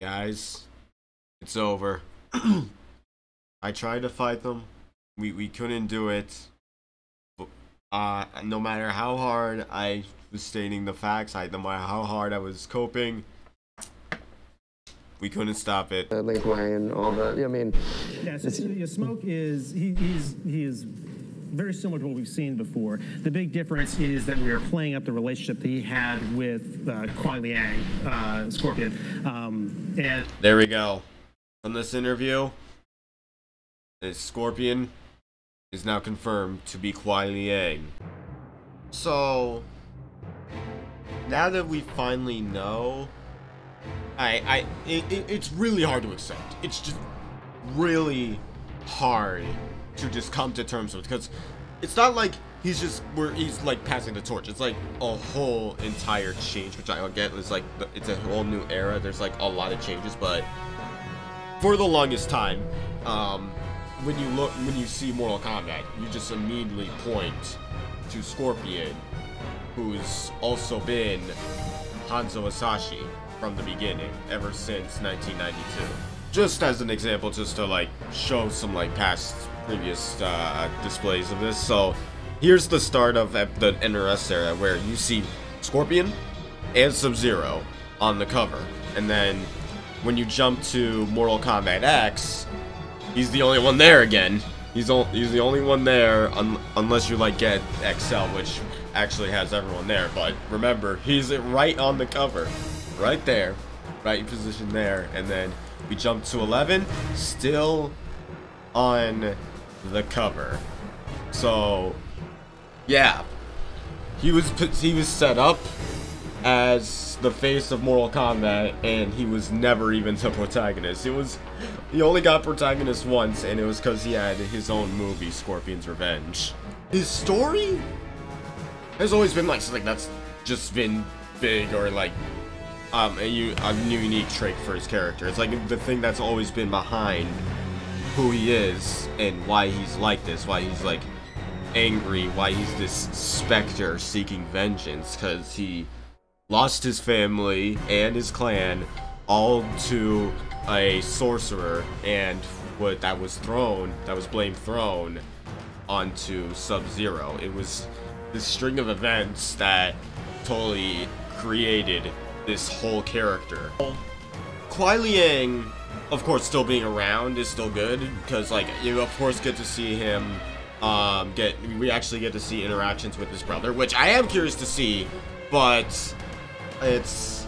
Guys, it's over. I tried to fight them. We we couldn't do it. Uh, no matter how hard I was stating the facts, I, no matter how hard I was coping, we couldn't stop it. Uh, Lin Kuei and all that. I mean, yeah, so, yeah, Smoke is he, he's he is very similar to what we've seen before. The big difference is that we are playing up the relationship that he had with uh, Liang, uh, Scorpion, um, and there we go. From this interview, Scorpion is now confirmed to be Kuai Liang. So, now that we finally know, I, I, it, it, it's really hard to accept. It's just really hard to just come to terms with because it's not like he's just where he's like passing the torch. It's like a whole entire change, which I get is like it's a whole new era. There's like a lot of changes, but for the longest time, um, when you look when you see Mortal Kombat, you just immediately point to Scorpion, who's also been Hanzo Hasashi from the beginning, ever since 1992. Just as an example, just to like show some like past previous uh, displays of this. So here's the start of the NRS era where you see Scorpion and Sub-Zero on the cover, and then when you jump to Mortal Kombat X, he's the only one there again. He's, he's the only one there un unless you like get XL, which actually has everyone there. But remember, he's right on the cover, right there, right position there. And then we jump to 11, still on the cover. So, yeah, he was he was set up as the face of Mortal Kombat, and he was never even the protagonist. It was he only got protagonist once, and it was because he had his own movie, Scorpion's Revenge. His story has always been like something that's just been big or like um, a, a unique trait for his character. It's like the thing that's always been behind who he is and why he's like this, why he's like angry, why he's this specter seeking vengeance, because he lost his family and his clan all to a sorcerer and what that was thrown, that was blame thrown onto Sub-Zero. It was this string of events that totally created this whole character. Kuai Liang, of course, still being around is still good because, like, you of course get to see him. Um, get we actually get to see interactions with his brother, which I am curious to see, but it's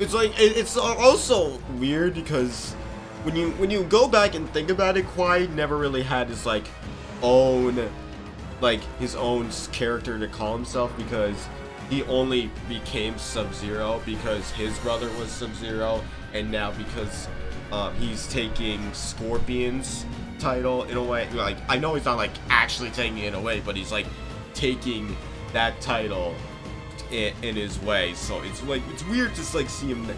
it's like it, it's also weird because when you when you go back and think about it, Kuai never really had his like own like his own character to call himself because he only became Sub-Zero because his brother was Sub-Zero, and now because uh, he's taking Scorpion's title in a way. Like I know he's not like actually taking it away, but he's like taking that title in, in his way. So it's like it's weird to like see him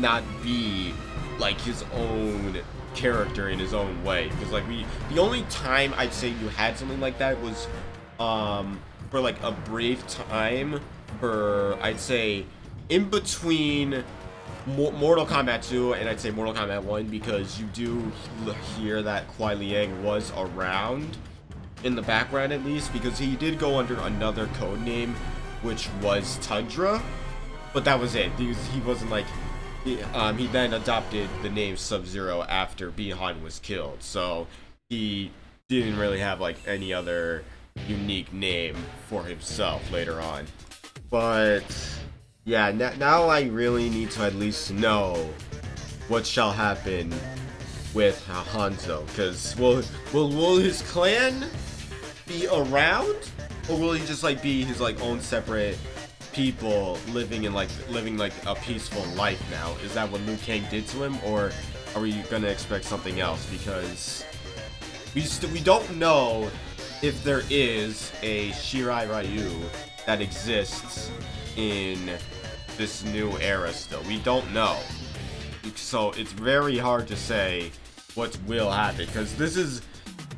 not be like his own character in his own way because like we the only time I'd say you had something like that was um for like a brief time I'd say in between Mortal Kombat 2 and I'd say Mortal Kombat 1 because you do hear that Kuai Liang was around in the background at least because he did go under another code name which was Tundra but that was it. He, he wasn't like he, um, he then adopted the name Sub-Zero after Bi-Han was killed so he didn't really have like any other unique name for himself later on but yeah, now I really need to at least know what shall happen with Hanzo. Because will, will, will his clan be around? Or will he just like be his like own separate people living in like living like a peaceful life now? Is that what Liu Kang did to him? Or are we gonna expect something else? Because we, we don't know if there is a Shirai Ryu that exists in this new era still. We don't know. So it's very hard to say what will happen because this is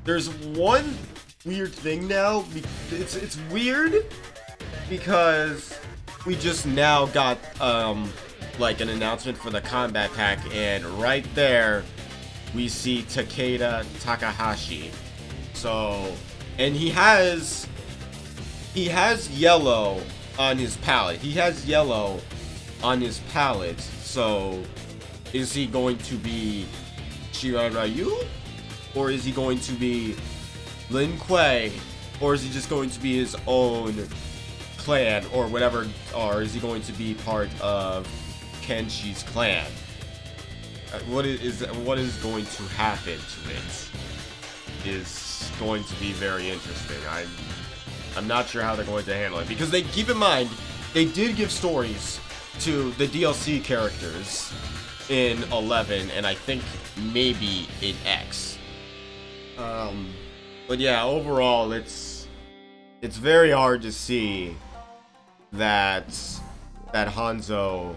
there's one weird thing now. It's it's weird because we just now got um like an announcement for the Kombat Pack, and right there, we see Takeda Takahashi. So, and he has he has yellow on his palette. He has yellow on his palette. So, is he going to be Shirai Ryu? Or is he going to be Lin Kuei? Or is he just going to be his own clan or whatever? Or is he going to be part of Kenshi's clan? Uh, What is what is going to happen to it is going to be very interesting. I'm I'm not sure how they're going to handle it because they keep in mind they did give stories to the DLC characters in 11 and I think maybe in X. Um, but yeah, overall it's it's very hard to see that that Hanzo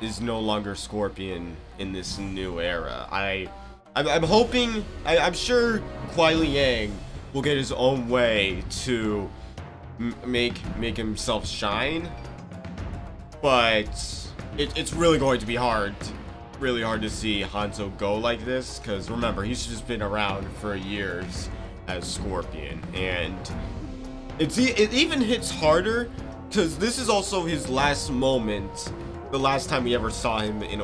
is no longer Scorpion in this new era. I I'm, I'm hoping I, I'm sure Kuai Liang will get his own way to make make himself shine, but it, it's really going to be hard, really hard to see Hanzo go like this. Because remember, he's just been around for years as Scorpion, and it's it even hits harder because this is also his last moment, the last time we ever saw him in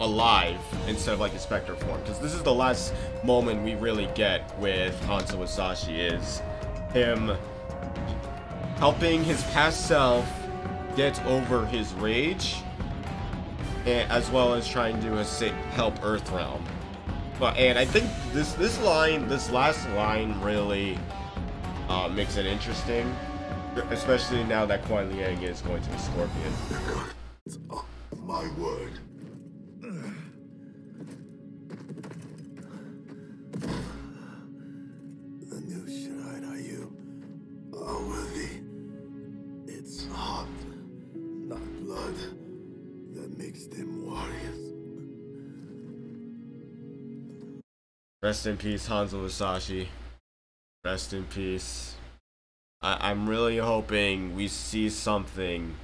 alive instead of like a Spectre form. Because this is the last moment we really get with Hanzo Hasashi is him helping his past self get over his rage, as well as trying to help Earthrealm. But and I think this this line, this last line, really uh, makes it interesting, especially now that Kuai Liang is going to be Scorpion. My word. Rest in peace, Hanzo Hasashi. Rest in peace. I- I'm really hoping we see something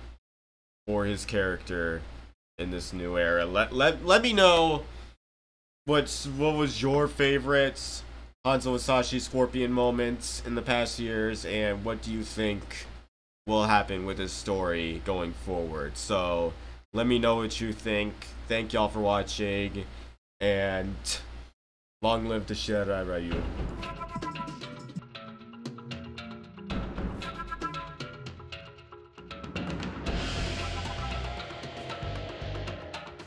for his character in this new era. Let let let me know what's what was your favorites Hanzo Hasashi Scorpion moments in the past years, and what do you think will happen with his story going forward? So let me know what you think. Thank y'all for watching, and long live the Shirai Ryu.